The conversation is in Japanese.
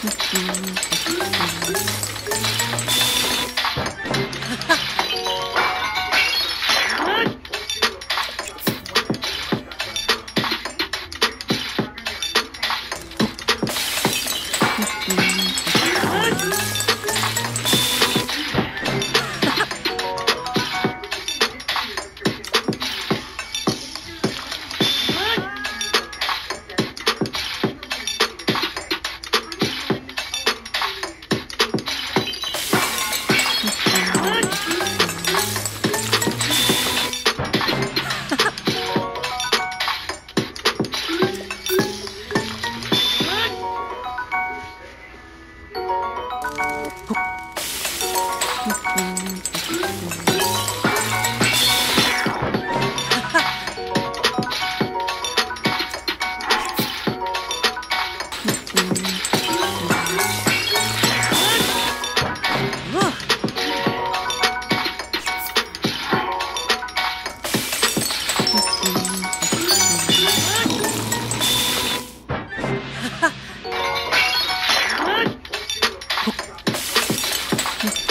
呼吸を意識していきます。Hup. Hup. Hup. Hup. Hup. Hup. Hup. ほ っ